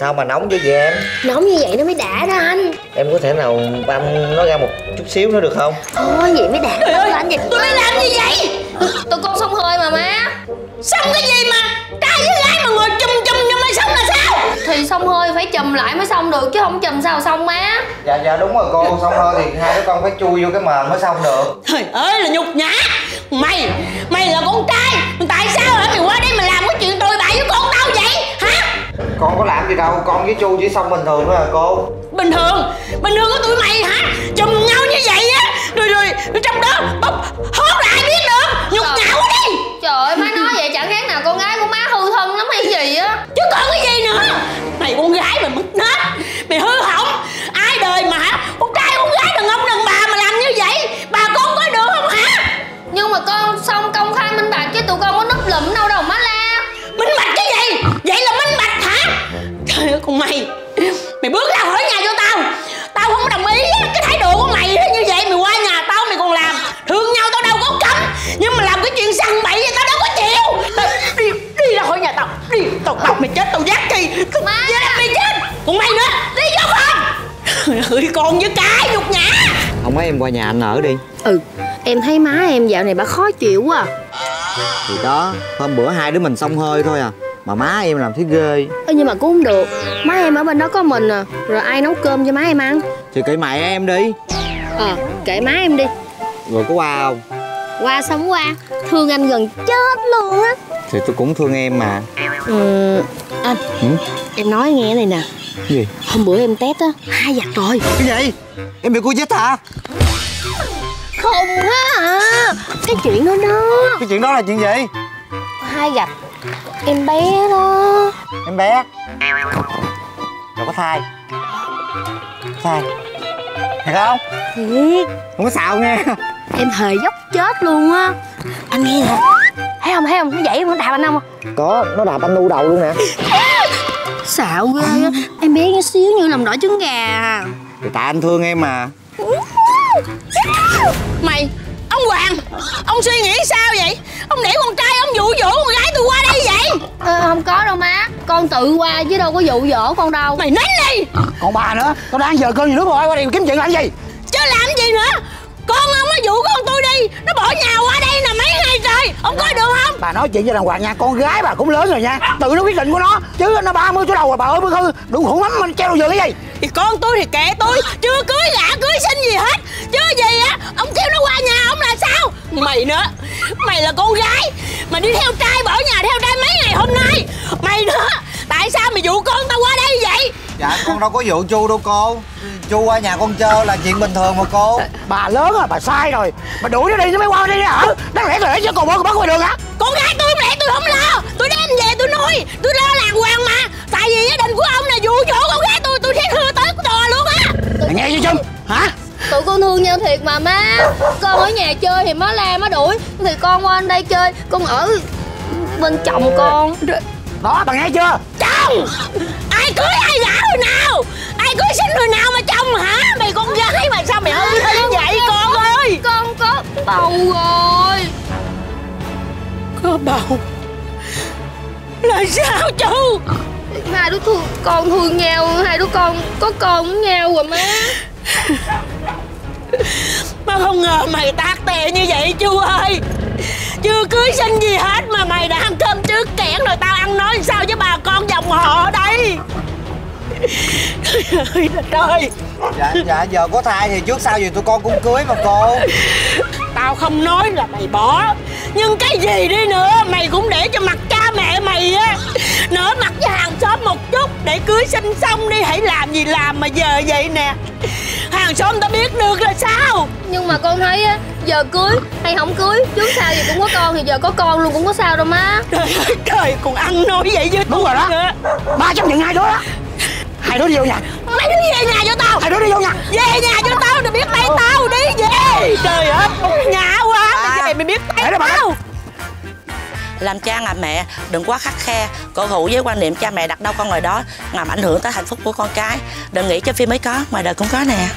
sao mà nóng dữ vậy em? Nóng như vậy nó mới đã đó anh. Em có thể nào băm nó ra một chút xíu nữa được không? Thôi vậy mới đã ơi, anh vậy tôi mới làm gì vậy? Tụi con xông hơi mà má. Xong cái gì mà? Trai với gái mà ngồi chùm chùm cho mới xong là sao? Thì xông hơi phải chùm lại mới xong được chứ không chùm sao xong má. Dạ dạ đúng rồi cô. Xong thôi thì hai đứa con phải chui vô cái mền mới xong được. Trời ơi là nhục nhã. Mày Mày là con trai. Tại sao hả? Mày qua đây mà làm cái chuyện tồi bại với con gì đâu con với chu chỉ xong bình thường thôi à cô. Bình thường? Bình thường của tụi mày hả? Chùm nhau như vậy á. Rồi rồi, rồi trong đó bốc Còn mày nữa. Đi vô phòng. Trời ơi con với cái nhục nhã. Không mấy em qua nhà anh ở đi. Ừ em thấy má em dạo này bà khó chịu quá à. thì đó hôm bữa hai đứa mình xong hơi thôi à. Mà má em làm thấy ghê. Ơ, nhưng mà cũng không được. Má em ở bên đó có mình à. Rồi ai nấu cơm cho má em ăn? Thì kệ mẹ em đi. Ờ kệ má em đi. Rồi có qua không? Qua sống qua. Thương anh gần chết luôn á. Thì tôi cũng thương em mà. Ừ anh. Ừ? em nói nghe cái này nè gì? Hôm bữa em test á hai giặt rồi. Cái gì? Em bị cô chết hả? Không á à. cái chuyện đó đó. Cái chuyện đó là chuyện gì? Hai giặt. Em bé đó. Em bé. Đâu có thai. Thai. Thiệt không? Thiệt. Không có xạo nghe. Em thề dốc chết luôn á. Anh nghe nè. Thấy không thấy không? Nó dậy nó đạp anh không? Có nó đạp anh nu đầu luôn nè xạo ghê á. Em bé nhỏ xíu như lòng đỏ trứng gà à. thì tại anh thương em mà. Mày Ông Hoàng Ông suy nghĩ sao vậy? Ông để con trai ông dụ dỗ con gái tôi qua đây vậy? Ờ, không có đâu má. Con tự qua chứ đâu có dụ dỗ con đâu. Mày nín đi. Còn bà nữa. Tao đang giờ cơn gì nước rồi qua đây kiếm chuyện làm gì? Chứ làm gì nữa? Con ông nó dụ con tôi đi. Nó bỏ nhà qua đây là mấy ngày trời. Ông coi được không bà nói chuyện với đàng hoàng nha con gái bà cũng lớn rồi nha. Tự nó quyết định của nó chứ nó 30 tuổi đầu rồi bà ơi bữa khư đủ khủng lắm mình treo đầu giờ cái gì? Thì con tôi thì kệ tôi Chưa cưới gả cưới sinh gì hết. Chứ gì á Ông kêu nó qua nhà ông là sao? Mày nữa Mày là con gái Mà đi theo trai bỏ nhà theo trai mấy ngày hôm nay. Mày nữa Tại sao mày dụ con tao qua đây vậy? Dạ con đâu có vụ chu đâu cô. Chu qua nhà con chơi là chuyện bình thường mà cô. Bà lớn rồi bà sai rồi. Bà đuổi nó đi nó mới qua đây ở đáng lẽ rồi chứ còn bớt bớt ngoài đường hả Con gái tôi không lẽ tôi không lo? Tôi đem về tôi nuôi. Tôi lo làng hoàng mà. Tại vì gia đình của ông là dụ dỗ con gái tôi. Tôi thấy hư tới tò luôn á. Mày nghe chưa chum hả? Tụi con thương nhau thiệt mà má. Con ở nhà chơi thì má la má đuổi. Thì con qua đây chơi. Con ở bên chồng con. Đó bà nghe chưa? Chồng! Ai cưới ai gả hồi nào? Ai cưới sinh hồi nào mà chồng hả? Mày con gái mà sao mày hư thế vậy con ơi? con có bầu rồi Có bầu. Là sao? Chú hai đứa thương con thương nhau hai đứa con có con với nhau rồi má. Mà không ngờ mày tác tệ như vậy chú ơi. Chưa cưới sinh gì hết Mà mày đã ăn cơm trước kẽn rồi Tao ăn nói sao với bà con dòng họ đây? Trời ơi. Trời dạ dạ giờ có thai thì trước sau gì tụi con cũng cưới mà cô Tao không nói là mày bỏ. Nhưng cái gì đi nữa Mày cũng để cho mặt cha mẹ mày á. Nở mặt với hàng xóm một chút Để cưới sinh xong đi Hãy làm gì làm mà giờ vậy nè. Hàng xóm tao biết được là sao. Nhưng mà con thấy á giờ cưới hay không cưới trước sau gì cũng có con thì giờ có con luôn cũng có sao đâu má. Trời ơi trời còn ăn nói vậy với Đúng rồi đó. nữa. ba chấp nhận hai đứa đó. Hai đứa đi vô nhà. Mày đi về nhà cho tao. Hai đứa đi vô nhà. Về nhà cho tao Đừng biết tay tao đi về Trời ơi nhã quá Mày về mày biết tay tao làm cha làm mẹ đừng quá khắc khe. Cổ hủ với quan niệm cha mẹ đặt đâu con ngồi đó làm ảnh hưởng tới hạnh phúc của con cái. Đừng nghĩ cho phim mới có ngoài đời cũng có nè